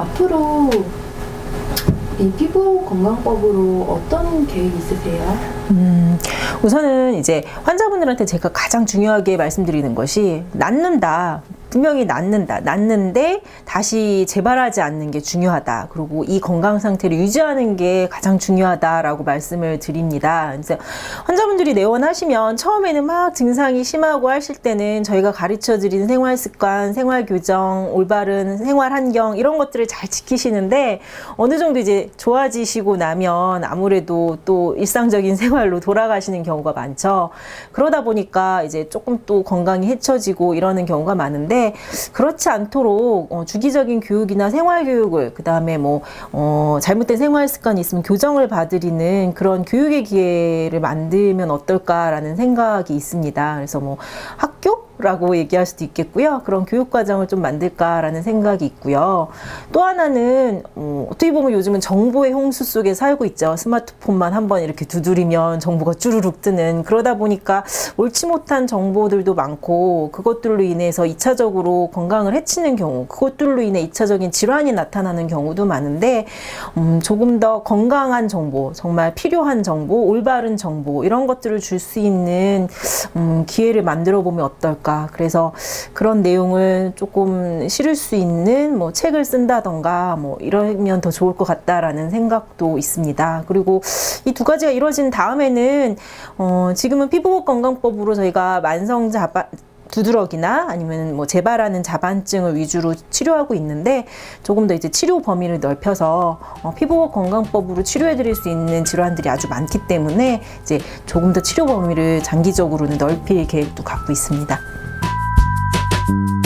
앞으로 이 피부 건강법으로 어떤 계획 있으세요? 음, 우선은 이제 환자분들한테 제가 가장 중요하게 말씀드리는 것이 낫는다. 분명히 낫는다. 낫는데 다시 재발하지 않는 게 중요하다. 그리고 이 건강 상태를 유지하는 게 가장 중요하다라고 말씀을 드립니다. 그래서 환자분들이 내원하시면 처음에는 막 증상이 심하고 하실 때는 저희가 가르쳐 드리는 생활 습관, 생활 교정, 올바른 생활 환경 이런 것들을 잘 지키시는데 어느 정도 이제 좋아지시고 나면 아무래도 또 일상적인 생활로 돌아가시는 경우가 많죠. 그러다 보니까 이제 조금 또 건강이 해쳐지고 이러는 경우가 많은데 그렇지 않도록 어, 주기적인 교육이나 생활 교육을 그 다음에 뭐 어, 잘못된 생활 습관이 있으면 교정을 받으리는 그런 교육의 기회를 만들면 어떨까라는 생각이 있습니다. 그래서 뭐 학교 라고 얘기할 수도 있겠고요. 그런 교육 과정을 좀 만들까라는 생각이 있고요. 또 하나는 어, 어떻게 보면 요즘은 정보의 홍수 속에 살고 있죠. 스마트폰만 한번 이렇게 두드리면 정보가 쭈루룩 뜨는 그러다 보니까 옳지 못한 정보들도 많고 그것들로 인해서 이차적으로 건강을 해치는 경우 그것들로 인해 이차적인 질환이 나타나는 경우도 많은데 음, 조금 더 건강한 정보 정말 필요한 정보 올바른 정보 이런 것들을 줄 수 있는 음, 기회를 만들어 보면 어떨까 않을까. 그래서 그런 내용을 조금 실을 수 있는 뭐 책을 쓴다던가 뭐 이러면 더 좋을 것 같다라는 생각도 있습니다. 그리고 이 두 가지가 이루어진 다음에는 어 지금은 피부 건강법으로 저희가 만성 자바 두드러기나 아니면 뭐 재발하는 자반증을 위주로 치료하고 있는데 조금 더 이제 치료 범위를 넓혀서 어, 피부 건강법으로 치료해 드릴 수 있는 질환들이 아주 많기 때문에 이제 조금 더 치료 범위를 장기적으로는 넓힐 계획도 갖고 있습니다. Thank you.